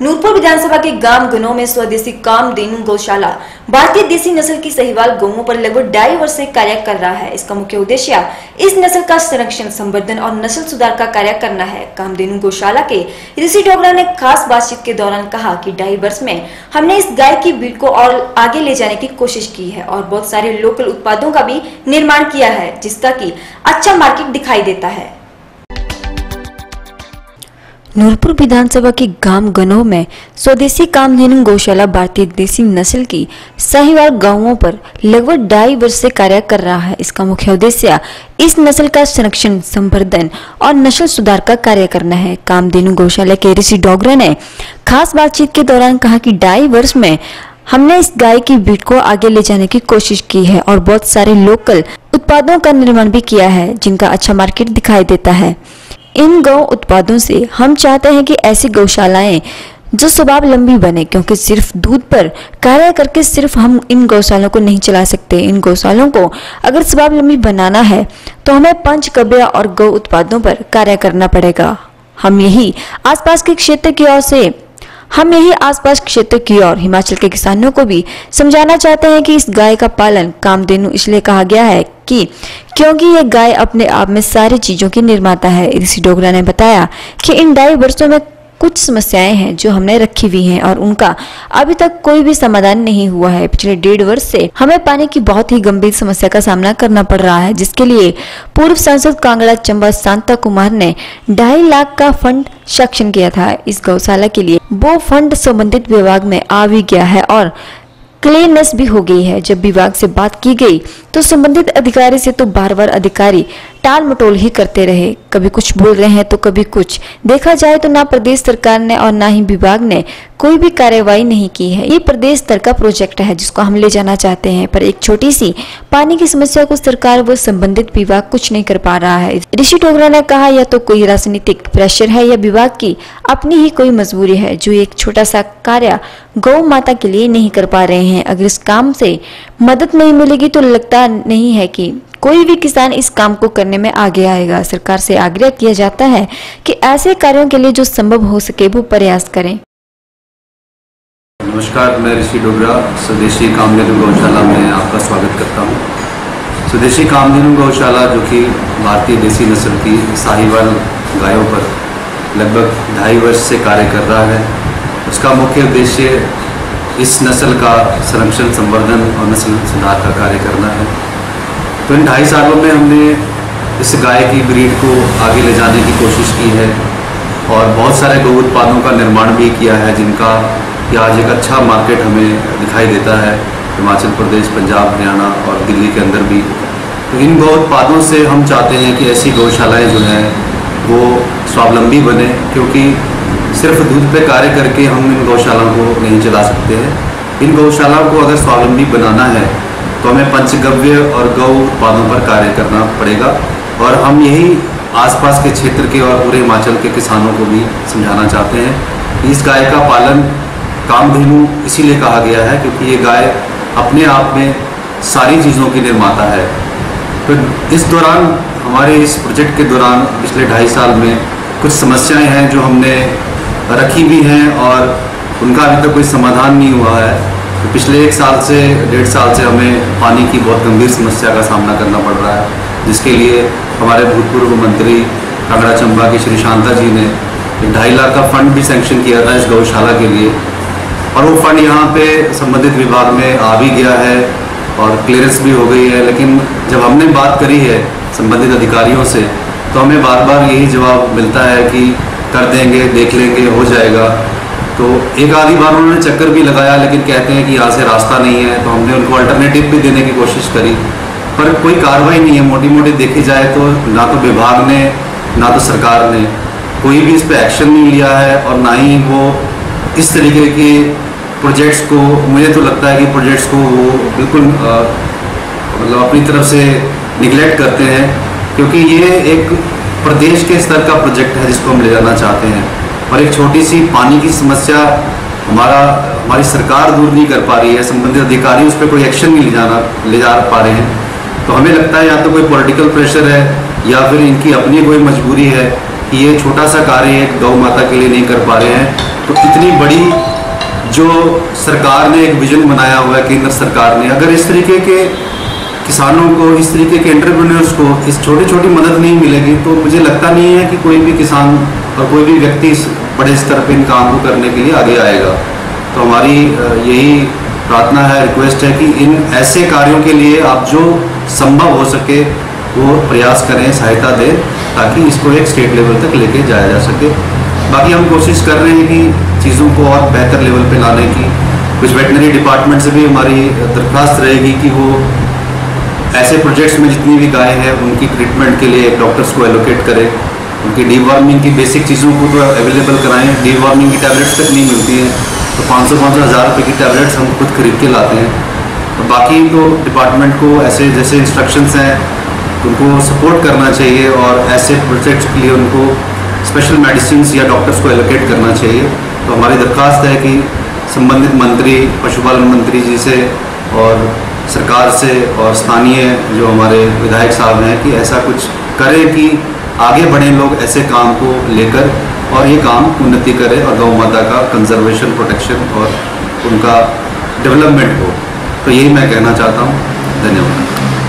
नूरपुर विधानसभा के गाँव गनों में स्वदेशी काम कामधेनु गौशाला। भारतीय देसी नस्ल की सहीवाल गौओं पर लगभग ढाई वर्ष से कार्य कर रहा है। इसका मुख्य उद्देश्य इस नस्ल का संरक्षण, संवर्धन और नस्ल सुधार का कार्य करना है। काम कामधेनु गौशाला के ऋषि डोगरा ने खास बातचीत के दौरान कहा कि ढाई वर्ष में हमने इस गाय की ब्रीड को और आगे ले जाने की कोशिश की है और बहुत सारे लोकल उत्पादों का भी निर्माण किया है, जिसका की अच्छा मार्केट दिखाई देता है। नूरपुर विधानसभा के गाँव गनोह में स्वदेशी कामधेनु गौशाला भारतीय देसी नस्ल की साहिवाल गाँवों पर लगभग ढाई वर्ष से कार्य कर रहा है। इसका मुख्य उद्देश्य इस नस्ल का संरक्षण, संवर्धन और नस्ल सुधार का कार्य करना है। कामधेनु गौशाला के ऋषि डोगरा ने खास बातचीत के दौरान कहा कि ढाई वर्ष में हमने इस गाय की ब्रीड को आगे ले जाने की कोशिश की है और बहुत सारे लोकल उत्पादों का निर्माण भी किया है, जिनका अच्छा मार्केट दिखाई देता है। इन गौ उत्पादों से हम चाहते हैं कि ऐसी गौशालाएँ जो स्वभाव लंबी बने, क्योंकि सिर्फ़ दूध पर कार्य करके सिर्फ़ हम इन गौशालों को नहीं चला सकते। इन गौशालों को अगर स्वभाव लंबी बनाना है तो हमें पंच कब्या और गौ उत्पादों पर कार्य करना पड़ेगा। हम यही आसपास के क्षेत्र की ओर से हम यही आसपास क्षेत्र की ओर, हिमाचल के किसानों को भी समझाना चाहते हैं कि इस गाय का पालन कामधेनु इसलिए कहा गया है कि क्योंकि ये गाय अपने आप में सारी चीज़ों की निर्माता है। इसी डोगरा ने बताया कि इन ढाई वर्षों में कुछ समस्याएँ हैं जो हमने रखी हुई हैं और उनका अभी तक कोई भी समाधान नहीं हुआ है। पिछले डेढ़ वर्ष से हमें पानी की बहुत ही गंभीर समस्या का सामना करना पड़ रहा है, जिसके लिए पूर्व सांसद कांगड़ा चंबा शांता कुमार ने ढाई लाख का फंड सक्षम किया था। इस गौशाला के लिए वो फंड संबंधित विभाग में आ भी गया है और क्लियरनेस भी हो गई है। जब विभाग से बात की गई तो संबंधित अधिकारी से तो बार बार अधिकारी टाल मटोल ही करते रहे। कभी कुछ बोल रहे हैं तो कभी कुछ। देखा जाए तो ना प्रदेश सरकार ने और ना ही विभाग ने कोई भी कार्यवाही नहीं की है। ये प्रदेश स्तर का प्रोजेक्ट है, जिसको हम ले जाना चाहते हैं। पर एक छोटी सी पानी की समस्या को सरकार व संबंधित विभाग कुछ नहीं कर पा रहा है। ऋषि टोगरा ने कहा, या तो कोई राजनीतिक प्रेशर है, या विभाग की अपनी ही कोई मजबूरी है, जो एक छोटा सा कार्य गौ माता के लिए नहीं कर पा रहे हैं। अगर इस काम से मदद नहीं मिलेगी तो लगता नहीं है कि कोई भी किसान इस काम को करने में आगे आएगा। सरकार से आग्रह किया जाता है कि ऐसे कार्यों के लिए जो संभव हो सके वो प्रयास करें। नमस्कार, मैं ऋषि डोगरा, स्वदेशी कामधेनु गौशाला में आपका स्वागत करता हूँ। स्वदेशी कामधेनु गौशाला, जो कि भारतीय देसी नस्ल की साहिवाल गायों पर लगभग ढाई वर्ष से कार्य कर रहा है उसका मुख्य उद्देश्य इस नस्ल का संरक्षण, संवर्धन और नस्ल सुधार का कार्य करना है। तो इन ढाई सालों में हमने इस गाय की ब्रीड को आगे ले जाने की कोशिश की है और बहुत सारे गौ उत्पादों का निर्माण भी किया है, जिनका आज एक अच्छा मार्केट हमें दिखाई देता है। हिमाचल प्रदेश, पंजाब, हरियाणा और दिल्ली के अंदर भी। तो इन गौ उत्पादों से हम चाहते हैं कि ऐसी गौशालाएँ जो हैं, वो स्वावलंबी बने, क्योंकि सिर्फ़ दूध पे कार्य करके हम इन गौशालाओं को नहीं चला सकते हैं। इन गौशालाओं को अगर स्वावलंबी बनाना है तो हमें पंचगव्य और गौ उत्पादों पर कार्य करना पड़ेगा और हम यही आसपास के क्षेत्र के और पूरे हिमाचल के किसानों को भी समझाना चाहते हैं। इस गाय का पालन कामधेनु इसीलिए कहा गया है क्योंकि ये गाय अपने आप में सारी चीज़ों की निर्माता है। तो इस दौरान, हमारे इस प्रोजेक्ट के दौरान पिछले ढाई साल में कुछ समस्याएँ हैं जो हमने रखी भी हैं और उनका अभी तक तो कोई समाधान नहीं हुआ है। तो पिछले एक साल से, डेढ़ साल से हमें पानी की बहुत गंभीर समस्या का सामना करना पड़ रहा है, जिसके लिए हमारे भूतपूर्व मंत्री कांगड़ा चंबा की श्री शांता जी ने ढाई लाख का फंड भी सेंक्शन किया था इस गौशाला के लिए। और वो फंड यहाँ पे संबंधित विभाग में आ भी गया है और क्लियरेंस भी हो गई है। लेकिन जब हमने बात करी है संबंधित अधिकारियों से तो हमें बार बार यही जवाब मिलता है कि कर देंगे, देख लेंगे, हो जाएगा। तो एक आधी बार उन्होंने चक्कर भी लगाया, लेकिन कहते हैं कि यहाँ से रास्ता नहीं है तो हमने उनको अल्टरनेटिव भी देने की कोशिश करी। पर कोई कार्रवाई नहीं है मोटी मोटी देखी जाए तो ना तो विभाग ने, ना तो सरकार ने। कोई भी इस पर एक्शन नहीं लिया है और ना ही वो इस तरीके के प्रोजेक्ट्स को, मुझे तो लगता है कि प्रोजेक्ट्स को वो बिल्कुल मतलब अपनी तरफ़ से निगलेक्ट करते हैं, क्योंकि ये एक प्रदेश के स्तर का प्रोजेक्ट है जिसको हम ले जाना चाहते हैं। और एक छोटी सी पानी की समस्या हमारा, हमारी सरकार दूर नहीं कर पा रही है। संबंधित अधिकारी उस पर कोई एक्शन नहीं ले जाना, ले जा पा रहे हैं। तो हमें लगता है या तो कोई पॉलिटिकल प्रेशर है, या फिर इनकी अपनी कोई मजबूरी है कि ये छोटा सा कार्य एक गौ माता के लिए नहीं कर पा रहे हैं। तो इतनी बड़ी जो सरकार ने एक विजन बनाया हुआ है, केंद्र सरकार ने, अगर इस तरीके के किसानों को, इस तरीके के एंटरप्रेन्योर्स को इस छोटी छोटी मदद नहीं मिलेगी तो मुझे लगता नहीं है कि कोई भी किसान और कोई भी व्यक्ति इस बड़े स्तर पर इन काम को करने के लिए आगे आएगा। तो हमारी यही प्रार्थना है रिक्वेस्ट है कि इन ऐसे कार्यों के लिए आप जो संभव हो सके, वो प्रयास करें, सहायता दें, ताकि इसको एक स्टेट लेवल तक लेके जाया जा सके। बाकी हम कोशिश कर रहे हैं कि चीज़ों को और बेहतर लेवल पे लाने की। कुछ वेटनरी डिपार्टमेंट से भी हमारी दरख्वास्त रहेगी कि वो ऐसे प्रोजेक्ट्स में जितनी भी गाय हैं, उनकी ट्रीटमेंट के लिए डॉक्टर्स को एलोकेट करें। उनकी डी वार्मिंग की बेसिक चीज़ों को तो अवेलेबल कराएँ। डी वार्मिंग की टैबलेट्स तक नहीं मिलती हैं। तो पाँच सौ पाँच सौ, हज़ार रुपये की टैबलेट्स हम खुद खरीद के लाते हैं। तो बाकी तो डिपार्टमेंट को ऐसे जैसे इंस्ट्रक्शंस हैं उनको सपोर्ट करना चाहिए और ऐसे प्रोजेक्ट्स के लिए उनको स्पेशल मेडिसिन या डॉक्टर्स को एलोकेट करना चाहिए। तो हमारी दरख्वास्त है कि संबंधित मंत्री, पशुपालन मंत्री जी से और सरकार से और स्थानीय जो हमारे विधायक साहब हैं कि ऐसा कुछ करें कि आगे बढ़े लोग ऐसे काम को लेकर और ये काम उन्नति करें और गौ माता का कंजर्वेशन प्रोटेक्शन और उनका डेवलपमेंट हो। तो यही मैं कहना चाहता हूँ। धन्यवाद।